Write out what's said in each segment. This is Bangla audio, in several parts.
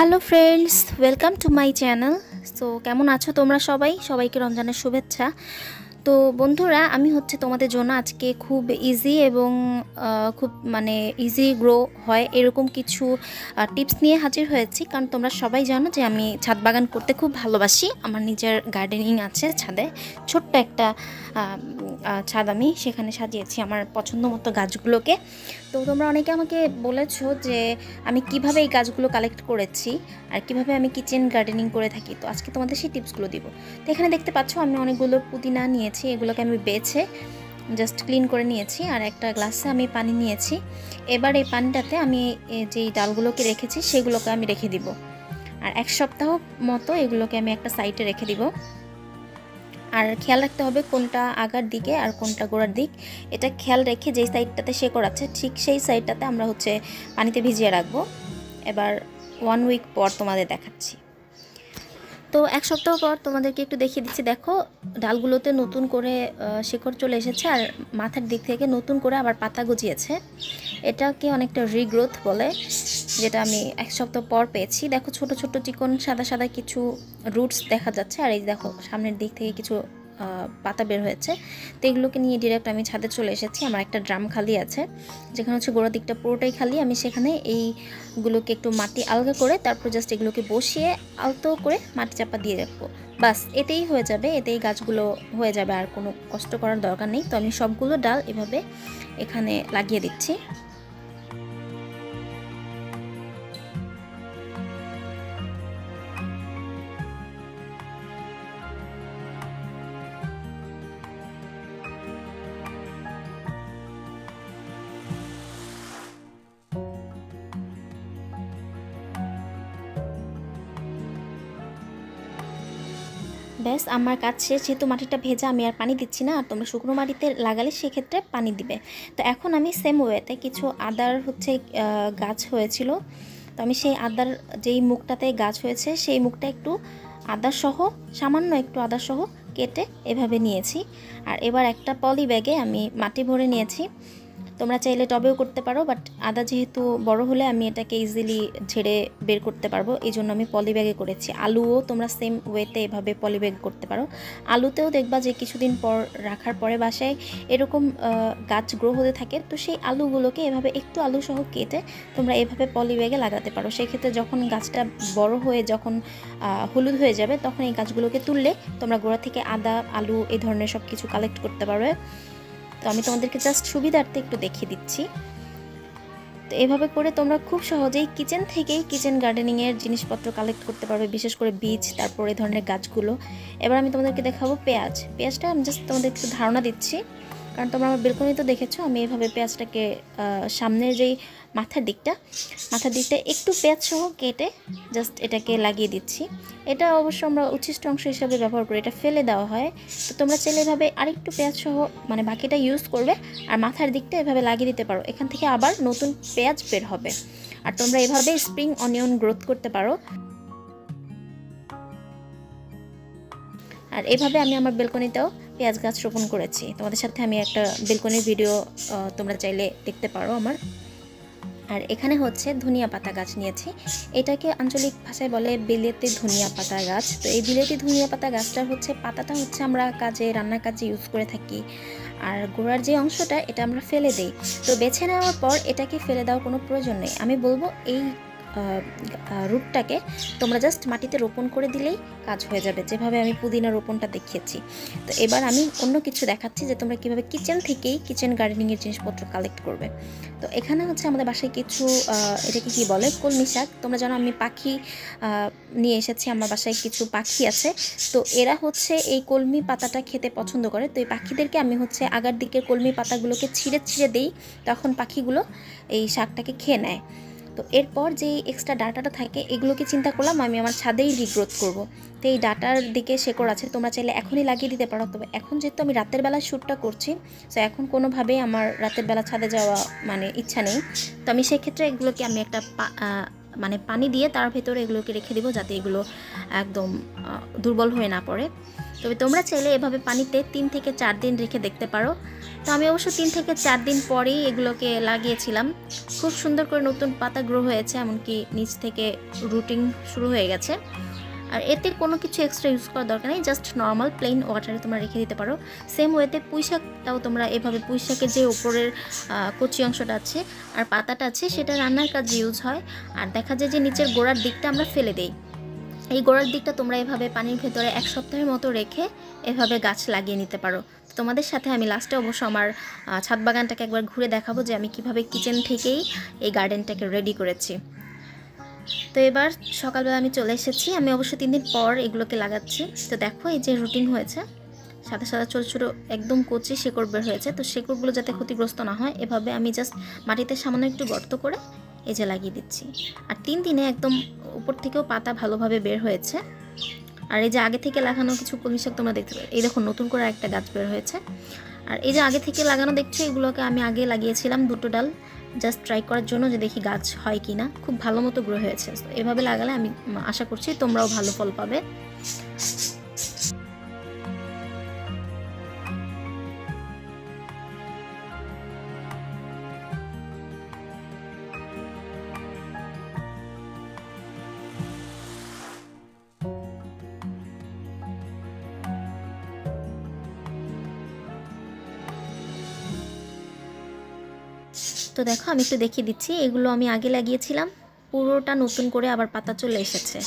Hello friends welcome to my channel so কেমন আছো তোমরা সবাই? সবাইকে রমজানের শুভেচ্ছা। তো, বন্ধুরা, আমি হচ্ছে তোমাদের জন্য আজকে খুব ইজি এবং খুব মানে ইজি গ্রো হয় এরকম কিছু টিপস নিয়ে হাজির হয়েছি। কারণ তোমরা সবাই জানো যে আমি ছাদ বাগান করতে খুব ভালোবাসি। আমার নিজের গার্ডেনিং আছে ছাদে। ছোট্ট একটা ছাদ আমি সেখানে সাজিয়েছি আমার পছন্দ মতো গাছগুলোকে। তো তোমরা অনেকে আমাকে বলেছ যে আমি কীভাবে এই গাছগুলো কালেক্ট করেছি আর কীভাবে আমি কিচেন গার্ডেনিং করে থাকি। তো আজকে তোমাদের সেই টিপসগুলো দিব। তো এখানে দেখতে পাচ্ছ আমি অনেকগুলো পুদিনা নিয়েছি, এগুলোকে আমি বেছে জাস্ট ক্লিন করে নিয়েছি আর একটা গ্লাসে আমি পানি নিয়েছি। এবার এই পানিটাতে আমি যেই ডালগুলোকে রেখেছি সেগুলোকে আমি রেখে দিব। আর এক সপ্তাহ মতো এগুলোকে আমি একটা সাইডে রেখে দিব। আর খেয়াল রাখতে হবে কোনটা আগার দিকে আর কোনটা গোড়ার দিক। এটা খেয়াল রেখে যেই সাইডটাতে শেকড় আছে ঠিক সেই সাইডটাতে আমরা হচ্ছে পানিতে ভিজিয়ে রাখব। এবার ওয়ান উইক পর তোমাদের দেখাচ্ছি। তো এক সপ্তাহ পর তোমাদেরকে একটু দেখিয়ে দিচ্ছি, দেখো ডালগুলোতে নতুন করে শিকড় চলে এসেছে আর মাথার দিক থেকে নতুন করে আবার পাতা গজিয়েছে। এটাকে অনেকটা রিগ্রোথ বলে। যেটা আমি এক সপ্তাহ পর পেয়েছি। দেখো, ছোট ছোট চিকন, সাদা সাদা কিছু রুটস দেখা যাচ্ছে। আর এই দেখো, সামনের দিক থেকে কিছু পাতা বের হয়েছে। তো এগুলোকে নিয়ে ডিরেক্ট আমি ছাদে চলে এসেছি। আমার একটা ড্রাম খালি আছে, যেখানে হচ্ছে গোড়া দিকটা পুরোটাই খালি। আমি সেখানে এইগুলোকে একটু মাটি আলগা করে, তারপর জাস্ট এগুলোকে বসিয়ে আলতো করে মাটি চাপা দিয়ে রাখব। বাস, এতেই হয়ে যাবে। এতেই গাছগুলো হয়ে যাবে। আর কোনো কষ্ট করার দরকার নেই। তো আমি সবগুলো ডাল এভাবে এখানে লাগিয়ে দিচ্ছি। ব্যাস, আমার কাজ শেষ, যেহেতু মাটিটা ভেজা, আমি আর পানি দিচ্ছি না, আর তোমরা শুকনো মাটিতে লাগালে সেক্ষেত্রে পানি দিবে। তো এখন আমি সেম ওয়েতে কিছু আদার হচ্ছে গাছ হয়েছিল। তো আমি সেই আদার যেই মুখটাতে গাছ হয়েছে, সেই মুখটা একটু আদা সহ সামান্য একটু আদা সহ কেটে এভাবে নিয়েছি। আর এবার একটা পলি ব্যাগে আমি মাটি ভরে নিয়েছি। তোমরা চাইলে টবেও করতে পারো বাট আদা যেহেতু বড় হলে আমি এটাকে ইজিলি ঝেড়ে বের করতে পারব। এই জন্য আমি পলি ব্যাগে করেছি। আলুও তোমরা সেম ওয়েতে এভাবে পলি ব্যাগ করতে পারো। আলুতেও দেখবা যে কিছুদিন পর রাখার পরে বাসায় এরকম গাছ গ্রো হতে থাকে, তো সেই আলুগুলোকে এভাবে একটু আলু সহ কেটে তোমরা এভাবে পলি ব্যাগে লাগাতে পারো। সেক্ষেত্রে যখন গাছটা বড় হয়ে যখন হলুদ হয়ে যাবে, তখন এই গাছগুলোকে তুললে তোমরা গোড়া থেকে আদা, আলু এই ধরনের সব কিছু কালেক্ট করতে পারবে। তো আমি তোমাদেরকে জাস্ট সুবিধার্থে একটু দেখিয়ে দিচ্ছি। তো এভাবে করে তোমরা খুব সহজেই কিচেন থেকেই কিচেন গার্ডেনিংয়ের জিনিসপত্র কালেক্ট করতে পারবে, বিশেষ করে বীজ, তারপর এই ধরনের গাছগুলো। এবার আমি তোমাদেরকে দেখাবো পেঁয়াজ। পেঁয়াজটা আমি জাস্ট তোমাদের একটু ধারণা দিচ্ছি। কারণ তোমরা আমার বেলকনিতে দেখেছ, আমি এভাবে পেঁয়াজটাকে সামনের যেই মাথার দিকটা মাথার দিকটা একটু পেঁয়াজ সহ কেটে জাস্ট এটাকে লাগিয়ে দিচ্ছি। এটা অবশ্য আমরা উচ্ছিষ্ট অংশ হিসাবে ব্যবহার করি, এটা ফেলে দেওয়া হয়। তো তোমরা চাইলে এভাবে আরেকটু পেঁয়াজ সহ মানে বাকিটা ইউজ করবে, আর মাথার দিকটা এভাবে লাগিয়ে দিতে পারো। এখান থেকে আবার নতুন পেঁয়াজ বের হবে। আর তোমরা এভাবে স্প্রিং অনিয়ন গ্রোথ করতে পারো। আর এভাবে আমি আমার বেলকনিতেও পেঁয়াজ গাছ রোপণ করেছি। তোমাদের সাথে আমি একটা বেলকনির ভিডিও তোমরা চাইলে দেখতে পারো আমার। আর এখানে হচ্ছে ধনিয়া পাতা গাছ নিয়েছি। এটাকে আঞ্চলিক ভাষায় বলে বিলেতি ধনিয়া পাতা গাছ। তো এই বিলেতি ধনিয়া পাতা গাছটার হচ্ছে পাতাটা হচ্ছে আমরা কাজে, রান্নার কাজে ইউজ করে থাকি। আর গোড়ার যে অংশটা, এটা আমরা ফেলে দেই। তো বেছে নেওয়ার পর এটাকে ফেলে দেওয়ার কোনো প্রয়োজন নেই। আমি বলব এই রুটটাকে তোমরা জাস্ট মাটিতে রোপণ করে দিলেই কাজ হয়ে যাবে। যেভাবে আমি পুদিনা রোপণটা দেখিয়েছি। তো এবার আমি অন্য কিছু দেখাচ্ছি যে তোমরা কীভাবে কিচেন থেকেই কিচেন গার্ডেনিংয়ের জিনিসপত্র কালেক্ট করবে। তো এখানে হচ্ছে আমাদের বাসায় কিছু এটাকে কি বলে? কলমি শাক। তোমরা জানো আমি পাখি নিয়ে এসেছি, আমার বাসায় কিছু পাখি আছে। তো এরা হচ্ছে এই কলমি পাতাটা খেতে পছন্দ করে। তো এই পাখিদেরকে আমি হচ্ছে আগার দিকের কলমি পাতাগুলোকে ছিঁড়ে ছিঁড়ে দিই। তখন পাখিগুলো এই শাকটাকে খেয়ে নেয়। তো এরপর যে এক্সট্রা ডাটাটা থাকে, এগুলোকে চিন্তা করলাম আমি আমার ছাদেই রিগ্রোথ করব। তো এই ডাটার দিকে শেকড় আছে, তোমরা চাইলে এখনই লাগিয়ে দিতে পারো। তবে এখন যেহেতু আমি রাতের বেলা শ্যুটটা করছি তো এখন কোনোভাবেই আমার রাতের বেলা ছাদে যাওয়া মানে ইচ্ছা নেই। তো আমি সেক্ষেত্রে এগুলোকে আমি একটা মানে পানি দিয়ে তার ভেতরে এগুলোকে রেখে দিব যাতে এগুলো একদম দুর্বল হয়ে না পড়ে। তবে তোমরা চাইলে এভাবে পানিতে তিন থেকে চার দিন রেখে দেখতে পারো। তো আমি অবশ্য তিন থেকে চার দিন পরেই এগুলোকে লাগিয়েছিলাম। খুব সুন্দর করে নতুন পাতা গ্রো হয়েছে, এমনকি নিচ থেকে রুটিং শুরু হয়ে গেছে। আর এতে কোনো কিছু এক্সট্রা ইউজ করার দরকার নেই জাস্ট নর্মাল প্লেন ওয়াটারে তোমরা রেখে দিতে পারো। সেম ওয়েতে পুঁইশাকটাও তোমরা এভাবে পুঁইশাকের যে উপরের কচি অংশটা আছে আর পাতাটা আছে, সেটা রান্নার কাজে ইউজ হয়। আর দেখা যায় যে নিচের গোড়ার দিকটা আমরা ফেলে দেই। এই গোড়ার দিকটা তোমরা এভাবে পানির ভেতরে এক সপ্তাহের মতো রেখে এভাবে গাছ লাগিয়ে নিতে পারো। তোমাদের সাথে আমি লাস্টে অবশ্য আমার ছাদ বাগানটাকে একবার ঘুরে দেখাবো যে আমি কীভাবে কিচেন থেকেই এই গার্ডেনটাকে রেডি করেছি। তো এবার সকালবেলা আমি চলে এসেছি। আমি অবশ্য তিন দিন পর এগুলোকে লাগাচ্ছি। তো দেখো এই যে রুটিন হয়েছে। সাদা সাদা ছোটো ছোটো একদম কচি শেকড় বের হয়েছে। তো শেকড়গুলো যাতে ক্ষতিগ্রস্ত না হয়, এভাবে আমি জাস্ট মাটিতে সামান্য একটু গর্ত করে এই যে লাগিয়ে দিচ্ছি। আর তিন দিনে একদম উপর থেকেও পাতা ভালোভাবে বের হয়েছে। আর এই যে আগে থেকে লাগানো কিছু কলমি তোমরা দেখতে পাবে। এই দেখো, নতুন করে একটা গাছ বের হয়েছে। আর এই যে আগে থেকে লাগানো দেখছ, এগুলোকে আমি আগে লাগিয়েছিলাম দুটো ডাল। জাস্ট ট্রাই করার জন্য যে দেখি গাছ হয় কি না খুব ভালো মতো গ্রো হয়েছে। এভাবে লাগালে আমি আশা করছি তোমরাও ভালো ফল পাবে। তো দেখো, আমি একটু দেখিয়ে দিচ্ছি। এগুলো আমি আগে লাগিয়েছিলাম। পুরোটা নতুন করে আবার পাতা চলে এসেছে।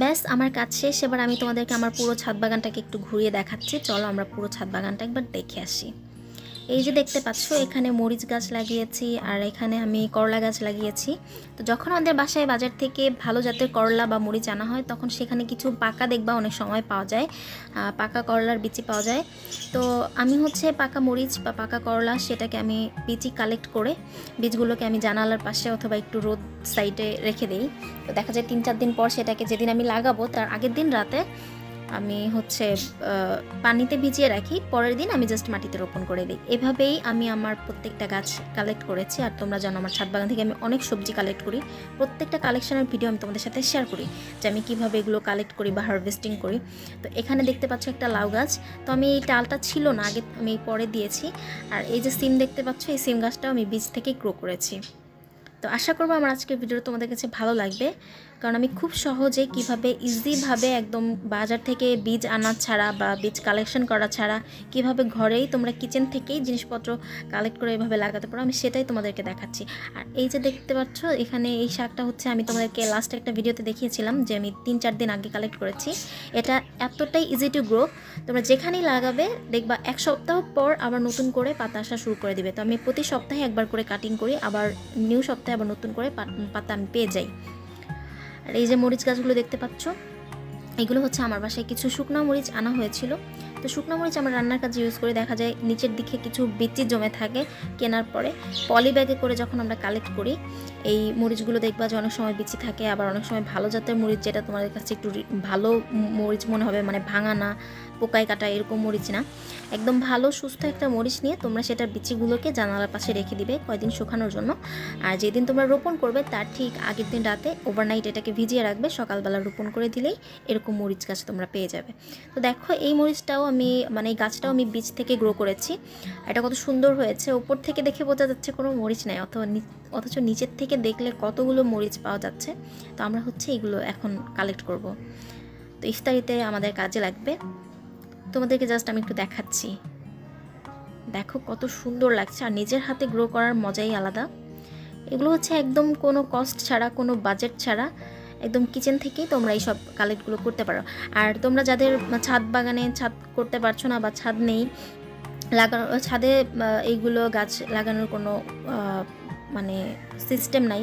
ব্যাস, আমার কাজ শেষ। এবার আমি তোমাদেরকে আমার পুরো ছাদ বাগানটাকে একটু ঘুরিয়ে দেখাচ্ছি। চলো আমরা পুরো ছাদ বাগানটা একবার দেখে আসি। এই যে দেখতে পাচ্ছ, এখানে মরিচ গাছ লাগিয়েছি আর এখানে আমি করলা গাছ লাগিয়েছি। তো যখন আমাদের বাসায় বাজার থেকে ভালো জাতের করলা বা মরিচ আনা হয়, তখন সেখানে কিছু পাকা দেখবা অনেক সময় পাওয়া যায়। পাকা করলার বিচি পাওয়া যায়। তো আমি হচ্ছে পাকা মরিচ বা পাকা করলা সেটাকে আমি বিচি কালেক্ট করে বীজগুলোকে আমি জানালার পাশে অথবা একটু রোদ সাইডে রেখে দিই। তো দেখা যায় তিন, চার দিন পর সেটাকে যেদিন আমি লাগাবো, তার আগের দিন রাতে আমি হচ্ছে পানিতে ভিজিয়ে রাখি, পরের দিন আমি জাস্ট মাটিতে রোপণ করে দিই। এভাবেই আমি আমার প্রত্যেকটা গাছ কালেক্ট করেছি, আর তোমরা জানো আমার ছাদ বাগান থেকে আমি অনেক সবজি কালেক্ট করি। প্রত্যেকটা কালেকশনের ভিডিও আমি তোমাদের সাথে শেয়ার করি, যে আমি কীভাবে এগুলো কালেক্ট করি বা হারভেস্টিং করি। তো এখানে দেখতে পাচ্ছ একটা লাউ গাছ। তো আমি এই টালটা ছিল না, আগে আমি পরে দিয়েছি। আর এই যে সিম দেখতে পাচ্ছ, এই সিম গাছটাও আমি বীজ থেকেই গ্রো করেছি। তো আশা করব আমার আজকের ভিডিও তোমাদের কাছে ভালো লাগবে। কারণ আমি খুব সহজে কীভাবে ইজিভাবে একদম বাজার থেকে বীজ আনা ছাড়া বা বীজ কালেকশন করা ছাড়া কীভাবে ঘরেই তোমরা কিচেন থেকেই জিনিসপত্র কালেক্ট করে এভাবে লাগাতে পারো, আমি সেটাই তোমাদেরকে দেখাচ্ছি। আর এই যে দেখতে পাচ্ছ, এখানে এই শাকটা হচ্ছে আমি তোমাদেরকে লাস্ট একটা ভিডিওতে দেখিয়েছিলাম যে আমি তিন চার দিন আগে কালেক্ট করেছি। এটা এতটাই ইজি টু গ্রো তোমরা যেখানেই লাগাবে দেখবা এক সপ্তাহ পর আবার নতুন করে পাতা আসা শুরু করে দিবে। তো আমি প্রতি সপ্তাহে একবার করে কাটিং করি, আবার নিউ সপ্তাহে আবার নতুন করে পাতা আমি পেয়ে যাই। আর এই যে মরিচ গাছগুলো দেখতে পাচ্ছ, এগুলো হচ্ছে আমার বাসায় কিছু শুকনো মরিচ আনা হয়েছিল। তো শুকনো মরিচ আমরা রান্নার কাজে ইউজ করে দেখা যায় নিচের দিকে কিছু বিচি জমে থাকে কেনার পরে। পলি ব্যাগে করে যখন আমরা কালেক্ট করি, এই মরিচগুলো দেখবা যে অনেক সময় বিচি থাকে, আবার অনেক সময় ভালো জাতের মরিচ যেটা তোমাদের কাছে একটু ভালো মরিচ মনে হবে মানে ভাঙা না পোকায় কাটা এরকম মরিচ না। একদম ভালো, সুস্থ একটা মরিচ নিয়ে তোমরা সেটার বিচিগুলোকে জানালার পাশে রেখে দিবে কয়দিন শুকানোর জন্য। আর যেদিন তোমরা রোপণ করবে তার ঠিক আগের দিন রাতে ওভারনাইট এটাকে ভিজিয়ে রাখবে, সকালবেলা রোপণ করে দিলেই এরকম মরিচ গাছ তোমরা পেয়ে যাবে। তো দেখো এই মরিচটাও আমি মানে এই গাছটাও আমি বীজ থেকে গ্রো করেছি। এটা কত সুন্দর হয়েছে। ওপর থেকে দেখে বোঝা যাচ্ছে কোনো মরিচ নাই অথবা অথচ নিচের থেকে দেখলে কতগুলো মরিচ পাওয়া যাচ্ছে। তো আমরা হচ্ছে এগুলো এখন কালেক্ট করব। তো ইফতারিতে আমাদের কাজে লাগবে। তোমাদেরকে জাস্ট আমি একটু দেখাচ্ছি। দেখো কত সুন্দর লাগছে, আর নিজের হাতে গ্রো করার মজাই আলাদা। এগুলো হচ্ছে একদম কোনো কস্ট ছাড়া, কোনো বাজেট ছাড়া, একদম কিচেন থেকেই তোমরা এই সব কালেক্টগুলো করতে পারো। আর তোমরা যাদের ছাদ বাগানে ছাদ করতে পারছ না বা ছাদ নেই লাগানো ছাদে এইগুলো গাছ লাগানোর কোনো মানে সিস্টেম নাই।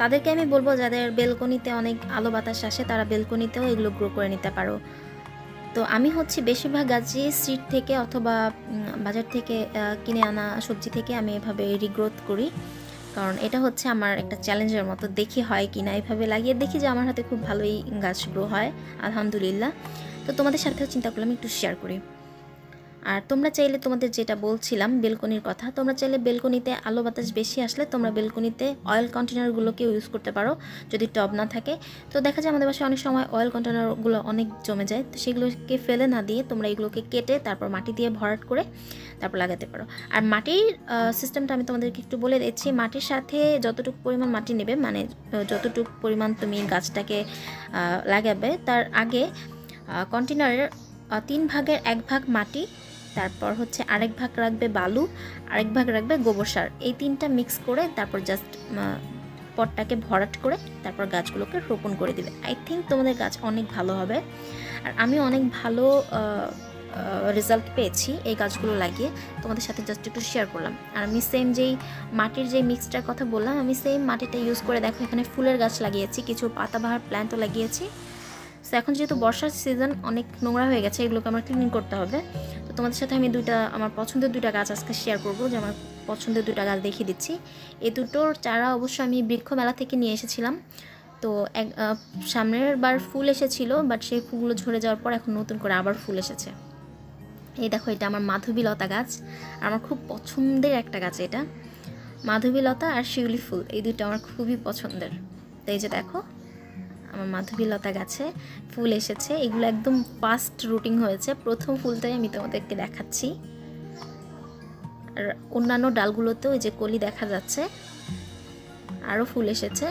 তাদেরকে আমি বলব, যাদের বেলকনিতে অনেক আলো বাতাস আসে, তারা বেলকনিতেও এগুলো গ্রো করে নিতে পারো। তো আমি হচ্ছে বেশিরভাগ গাছই সিট থেকে অথবা বাজার থেকে কিনে আনা সবজি থেকে আমি এভাবে রিগ্রোথ করি। কারণ এটা হচ্ছে আমার একটা চ্যালেঞ্জের মতো, দেখি হয় কি না, এভাবে লাগিয়ে দেখি যে আমার হাতে খুব ভালোই গাছ গ্রো হয়, আলহামদুলিল্লাহ। তো তোমাদের সাথেও চিন্তা করলাম, একটু শেয়ার করি। আর তোমরা চাইলে তোমাদের যেটা বলছিলাম, বেলকনির কথা, তোমরা চাইলে বেলকনিতে আলো বাতাস বেশি আসলে তোমরা বেলকনিতে অয়েল কন্টেনারগুলোকে ইউজ করতে পারো, যদি টব না থাকে। তো দেখা যায় আমাদের বাসায় অনেক সময় অয়েল কন্টেনারগুলো অনেক জমে যায়, তো সেগুলোকে ফেলে না দিয়ে তোমরা এগুলোকে কেটে তারপর মাটি দিয়ে ভরাট করে তারপর লাগাতে পারো। আর মাটির সিস্টেমটা আমি তোমাদেরকে একটু বলে দিচ্ছি, মাটির সাথে যতটুকু পরিমাণ মাটি নেবে মানে যতটুকু পরিমাণ তুমি গাছটাকে লাগাবে, তার আগে কন্টেনারের তিন ভাগের এক ভাগ মাটি তারপর হচ্ছে আরেক ভাগ রাখবে বালু, আরেক ভাগ রাখবে গোবর সার। এই তিনটা মিক্স করে তারপর জাস্ট পটটাকে ভরাট করে তারপর গাছগুলোকে রোপণ করে দিবে। আই থিঙ্ক তোমাদের গাছ অনেক ভালো হবে। আর আমি অনেক ভালো রেজাল্ট পেয়েছি এই গাছগুলো লাগিয়ে। তোমাদের সাথে জাস্ট একটু শেয়ার করলাম। আর আমি সেম যেই মাটির যেই মিক্সটার কথা বললাম, আমি সেম মাটিটা ইউজ করে দেখো, এখানে ফুলের গাছ লাগিয়েছি, কিছু পাতাবাহার প্ল্যান্টও লাগিয়েছি। সো এখন যেহেতু বর্ষার সিজন অনেক নোংরা হয়ে গেছে, এগুলোকে আমার ক্লিন করতে হবে। তোমাদের সাথে আমি দুইটা, আমার পছন্দের দুইটা গাছ আজকে শেয়ার করব। যে আমার পছন্দের দুইটা গাছ দেখিয়ে দিচ্ছি। এই দুটোর চারা অবশ্য আমি বৃক্ষ মেলা থেকে নিয়ে এসেছিলাম। তো এক সামনের বার ফুল এসেছিল বাট সেই ফুলগুলো ঝরে যাওয়ার পর এখন নতুন করে আবার ফুল এসেছে। এই দেখো, এটা আমার মাধবীলতা গাছ। আর আমার খুব পছন্দের একটা গাছ এটা। মাধবীলতা আর শিউলি ফুল, এই দুটো আমার খুবই পছন্দের। তো এই যে দেখো আমার মাধবীলতা গাছে ফুল এসেছে। এগুলো একদম ফাস্ট রুটিং হয়েছে। প্রথম ফুলটাই আমি তোমাদেরকে দেখাচ্ছি। আর অন্যান্য ডালগুলোতেও যে কলি দেখা যাচ্ছে আরও ফুল এসেছে।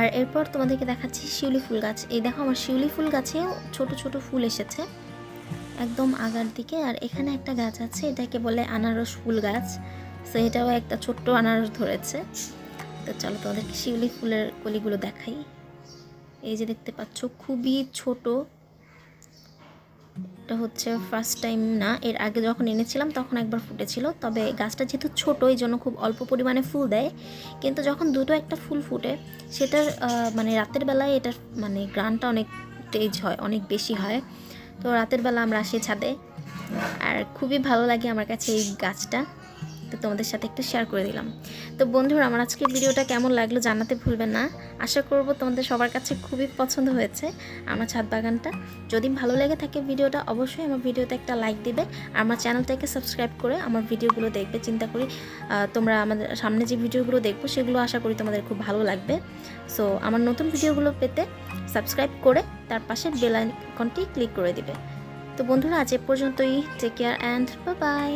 আর এরপর তোমাদেরকে দেখাচ্ছি শিউলি ফুল গাছ। এই দেখো, আমার শিউলি ফুল গাছেও ছোট ছোট ফুল এসেছে একদম আগার দিকে। আর এখানে একটা গাছ আছে, এটাকে বলে আনারস ফুল গাছ। তো এটাও একটা ছোট্ট আনারস ধরেছে। তো চলো তোমাদেরকে শিউলি ফুলের কলিগুলো দেখাই। এই যে দেখতে পাচ্ছ, খুবই ছোট এটা হচ্ছে ফার্স্ট টাইম না। এর আগে যখন এনেছিলাম, তখন একবার ফুটেছিল। তবে গাছটা যেহেতু ছোটো, এই জন্য খুব অল্প পরিমাণে ফুল দেয়। কিন্তু যখন দুটো একটা ফুল ফুটে, সেটার মানে রাতের বেলায় এটার মানে গ্রানটা অনেক তেজ হয়, অনেক বেশি হয়। তো রাতের বেলা আমরা আসি ছাদে। আর খুবই ভালো লাগে আমার কাছে এই গাছটা। তো তোমাদের সাথে একটু শেয়ার করে দিলাম। তো বন্ধুরা, আমার আজকে ভিডিওটা কেমন লাগল জানাতে ভুলবেন না। আশা করব তোমাদের সবার কাছে খুবই পছন্দ হয়েছে আমার ছাদ বাগানটা। যদি ভালো লেগে থাকে ভিডিওটা, অবশ্যই আমার ভিডিওতে একটা লাইক দিবে। আর আমার চ্যানেলটাকে সাবস্ক্রাইব করে আমার ভিডিওগুলো দেখবে। চিন্তা করি তোমরা আমাদের সামনে যে ভিডিওগুলো দেখব, সেগুলো আশা করি তোমাদের খুব ভালো লাগবে। সো আমার নতুন ভিডিওগুলো পেতে সাবস্ক্রাইব করে, তার পাশে বেল আইকনটি ক্লিক করে দিবে। তো বন্ধুরা, আজ এ পর্যন্তই। Take care and by